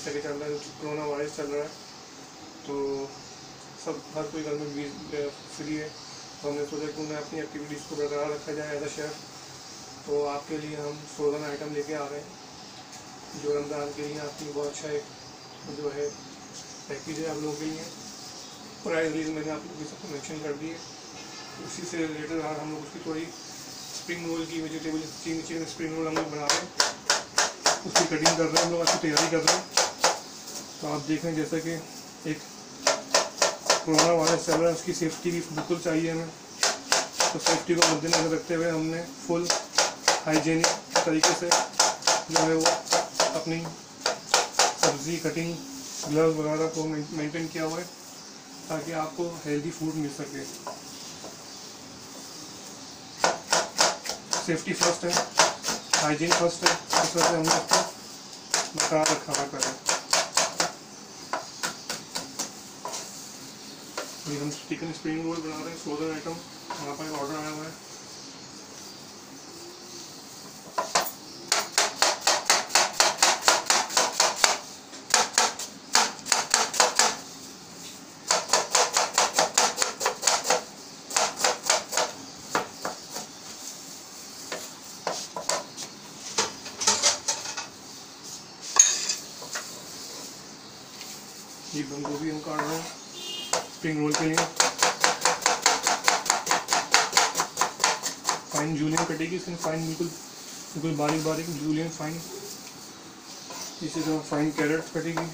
जैसा कि चल रहा है, कोरोना वायरस चल रहा है तो सब हर कोई घर में फ्री है। तो हमने सोचा क्यों ना अपनी एक्टिविटीज़ को बरकरार रखा जाए एज अ शेफ़ तो आपके लिए हम फ्रोज़न आइटम लेके आ रहे हैं, जो रमज़ान के लिए आपकी बहुत अच्छा एक, जो है पैकेज है आप लोगों के लिए। प्राइस रीज मैंने आप लोगों के सबको मैंशन कर दी है। उसी से रिलेटेड हम लोग उसकी थोड़ी स्प्रिंग रोल की vegetable chicken chicken spring roll हम लोग बना रहे हैं। उसकी कटिंग कर रहे हैं हम लोग, आपकी तैयारी कर रहे हैं। तो आप देख रहे हैं जैसा कि एक कोरोना वायरस चल रहा है, उसकी सेफ्टी भी बिल्कुल चाहिए हमें। तो सेफ्टी को मद्देनजर रखते हुए हमने फुल हाइजीनिक तरीके से जो है वो अपनी सब्ज़ी कटिंग ग्लव्स वगैरह को मेंटेन किया हुआ है, ताकि आपको हेल्दी फ़ूड मिल सके। सेफ्टी फ़र्स्ट है हाइजीन फ़र्स्ट है, इस वजह से हमने इसको बरकरार रखा हुआ है। ये हम चिकन स्प्रिंग रोल बना रहे हैं फ्रोजन आइटम हमारे पास ऑर्डर आया हुआ है। ये बंद गोभी हम काट रहे हैं। स्प्रिंग रोल के लिए फाइन जूलियन कटेगी, इसमें फाइन बिल्कुल बिल्कुल बारीक बारीक जूलियन फाइन इसी तरह फाइन कैरेट कटेगी।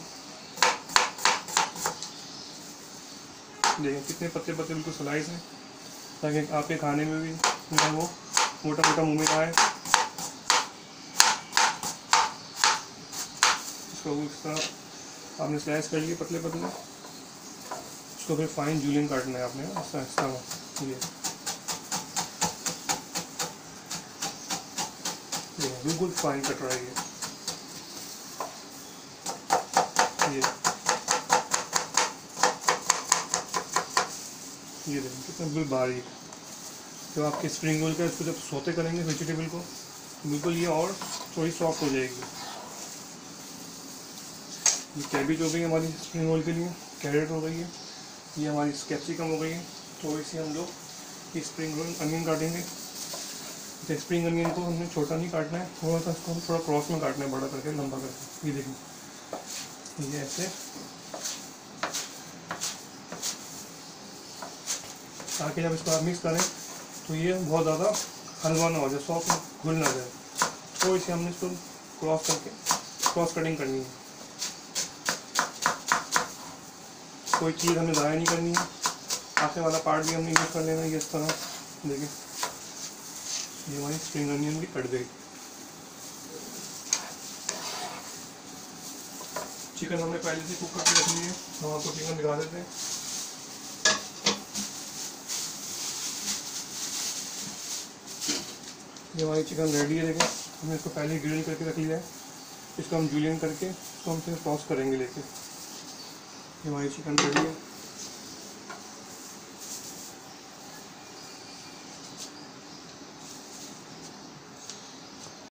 देखिए कितने पत्ते पत्ते बिल्कुल स्लाइस हैं। ताकि आपके खाने में भी जो वो मोटा मोटा मुँह में आए। इसको इस तरह आपने स्लाइस कर लिए पतले पतले इसको फिर फाइन जूलियन काटना है आपने, ऐसा ऐसा ये। बिल्कुल फाइन कट रहा है ये। ये। ये देखिए, कितना बिल्कुल बारीक जब आपके स्प्रिंग रोल का इसको जब सोते करेंगे वेजिटेबल को, बिल्कुल ये और थोड़ी सॉफ्ट हो जाएगी। ये कैबिज हो गई हमारी स्प्रिंग रोल के लिए कैरेट हो गई है। ये हमारी कैप्सिकम हो गई है तो इसे हम लोग स्प्रिंग अनियन काटेंगे तो स्प्रिंग अनियन को हमने छोटा नहीं काटना है, थोड़ा सा इसको थोड़ा क्रॉस में काटना है, बड़ा करके, लंबा करके। ये देखिए। ये ऐसे। ताकि जब इसको आप मिक्स करें तो ये बहुत ज़्यादा हलवा ना हो जाए सॉफ्ट घुल ना जाए। तो इसे हमने इसको क्रॉस करके क्रॉस कटिंग करनी है। कोई चीज़ हमें ज़ाया नहीं करनी। है आखिर वाला पार्ट भी हमने यूज़ कर लेना है इस तरह। देखिए। ये हमारी स्प्रिंग अनियन भी कट गई। चिकन हमने पहले से कुक करके रख ली है। हम आपको चिकन दिखा देते हैं। ये हमारी चिकन रेडी है देखो हमने इसको पहले ग्रिल करके रख लिया है। इसको हम जूलियन करके, इसको हम फिर टॉस करेंगे लेके। ये हमारी चिकन रेडी है